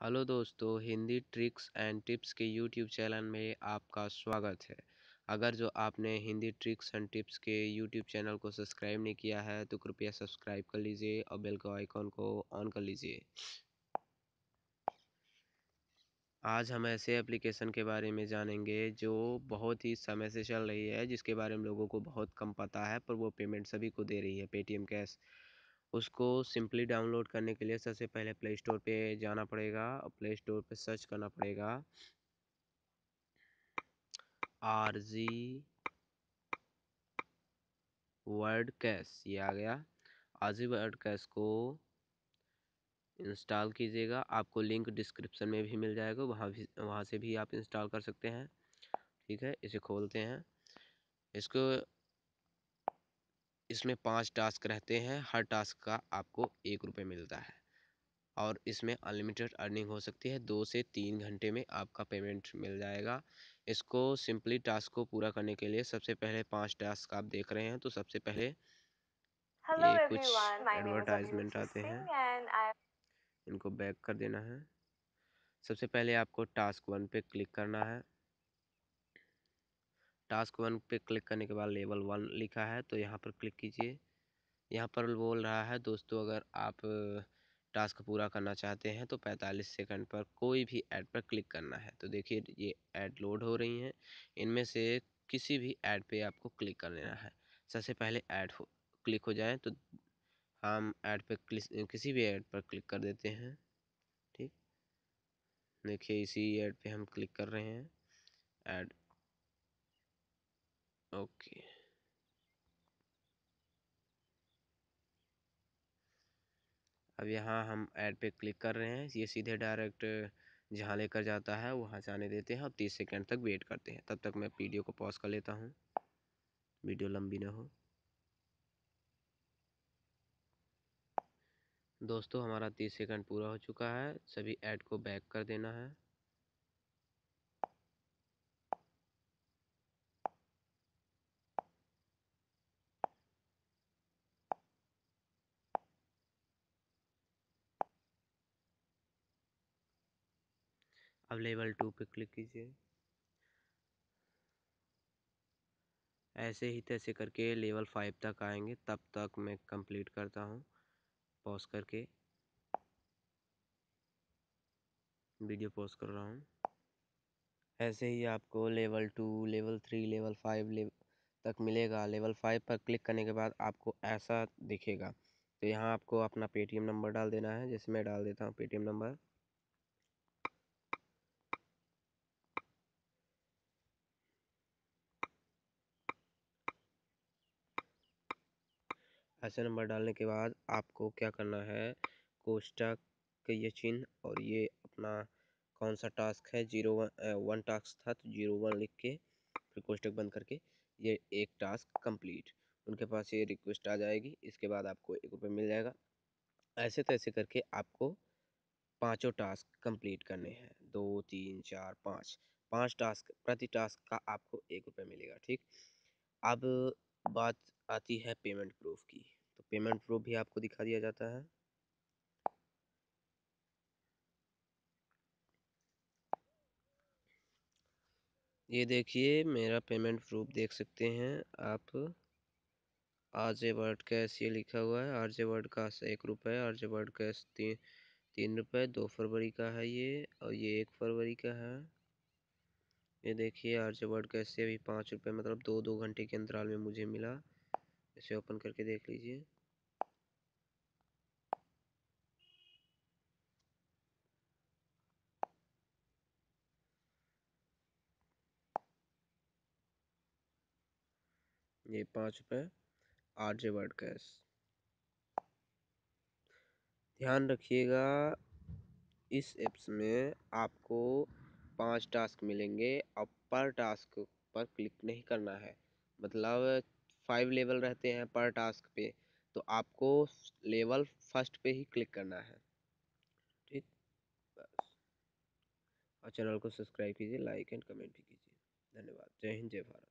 Hello दोस्तों, Hindi tricks and tips के YouTube channel में आपका स्वागत है। अगर जो आपने हिंदी ट्रिक्स एंड टिप्स के यूट्यूब चैनल को सब्सक्राइब नहीं किया है तो कृपया सब्सक्राइब कर लीजिए और बेल का आइकॉन को ऑन कर लीजिए। आज हम ऐसे एप्लीकेशन के बारे में जानेंगे जो बहुत ही समय से चल रही है, जिसके बारे में लोगों को बहुत कम पता है, पर वो पेमेंट सभी को दे रही है पेटीएम कैश उसको सिंपली डाउनलोड करने के लिए सबसे पहले प्ले स्टोर पे जाना पड़ेगा और प्ले स्टोर पे सर्च करना पड़ेगा। आर जी वर्ड कैश ये आ गया। आर जी वर्ड कैश को इंस्टॉल कीजिएगा, आपको लिंक डिस्क्रिप्शन में भी मिल जाएगा, वहाँ भी, वहाँ से भी आप इंस्टॉल कर सकते हैं। ठीक है, इसे खोलते हैं। इसको इसमें पाँच टास्क रहते हैं हर टास्क का आपको एक रुपये मिलता है। और इसमें अनलिमिटेड अर्निंग हो सकती है दो से तीन घंटे में आपका पेमेंट मिल जाएगा। इसको सिंपली टास्क को पूरा करने के लिए सबसे पहले पाँच टास्क आप देख रहे हैं तो सबसे पहले Hello ये कुछ एडवर्टाइजमेंट आते हैं। इनको बैक कर देना है। सबसे पहले आपको टास्क वन पे क्लिक करना है। टास्क वन पे क्लिक करने के बाद लेवल वन लिखा है तो यहाँ पर क्लिक कीजिए। यहाँ पर बोल रहा है, दोस्तों, अगर आप टास्क पूरा करना चाहते हैं तो 45 सेकंड पर कोई भी ऐड पर क्लिक करना है। तो देखिए, ये ऐड लोड हो रही हैं। इनमें से किसी भी ऐड पे आपको क्लिक कर लेना है। सबसे पहले ऐड हो, क्लिक हो जाए तो हम ऐड पे किसी भी ऐड पर क्लिक कर देते हैं। ठीक? देखिए, इसी ऐड पे हम क्लिक कर रहे हैं। ऐड ओके अब यहाँ हम ऐड पे क्लिक कर रहे हैं। ये सीधे डायरेक्ट जहाँ लेकर जाता है, वहाँ जाने देते हैं और तीस सेकंड तक वेट करते हैं। तब तक मैं वीडियो को पॉज कर लेता हूँ। वीडियो लंबी ना हो। दोस्तों, हमारा तीस सेकंड पूरा हो चुका है। सभी ऐड को बैक कर देना है। अब लेवल टू पे क्लिक कीजिए। ऐसे ही तैसे करके लेवल फाइव तक आएँगे, तब तक मैं कंप्लीट करता हूँ। पॉज करके। वीडियो पॉज कर रहा हूँ। ऐसे ही आपको level two, level three, level five level तक मिलेगा। लेवल फाइव पर क्लिक करने के बाद आपको ऐसा दिखेगा। तो यहाँ आपको अपना पेटीएम नंबर डाल देना है, जैसे मैं डाल देता हूँ पेटीएम नंबर। ऐसे नंबर डालने के बाद आपको क्या करना है? कोष्टक के ये चिन्ह और ये अपना कौन सा टास्क है? ज़ीरो वन वन टास्क था तो ज़ीरो वन लिख के फिर कोष्टक बंद करके ये एक टास्क कंप्लीट। उनके पास ये रिक्वेस्ट आ जाएगी, इसके बाद आपको एक रुपये मिल जाएगा। ऐसे तैसे करके आपको पाँचों टास्क कंप्लीट करने हैं। दो, तीन, चार, पाँच। पाँच टास्क, प्रति टास्क का आपको एक रुपये मिलेगा, ठीक? अब बात आती है पेमेंट प्रूफ की। तो पेमेंट प्रूफ भी आपको दिखा दिया जाता है। ये देखिए, मेरा पेमेंट प्रूफ देख सकते हैं आप। आर जे वर्ड कैश ये लिखा हुआ है। आर जे वर्ड का एक रुपये आर जे वर्ड कैश तीन तीन रुपये दो फरवरी का है ये और ये एक फरवरी का है। ये देखिए आर जे वर्ड कैश से भी पाँच रुपये मतलब दो दो घंटे के अंतराल में मुझे मिला। इसे ओपन करके देख लीजिए। ये पाँच रुपये आर जे वर्ड कैश ध्यान रखिएगा, इस एप्स में आपको पाँच टास्क मिलेंगे और पर टास्क पर क्लिक नहीं करना है। मतलब फाइव लेवल रहते हैं पर टास्क पे तो आपको लेवल फ़र्स्ट पे ही क्लिक करना है। ठीक? बस। और चैनल को सब्सक्राइब कीजिए लाइक एंड कमेंट भी कीजिए। धन्यवाद। जय हिंद, जय भारत।